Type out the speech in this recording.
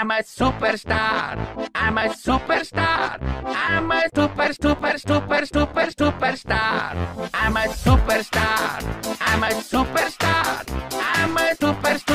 I'm a superstar. I'm a superstar. I'm a super, super, super, super, superstar. I'm a superstar. I'm a superstar. I'm a superstar.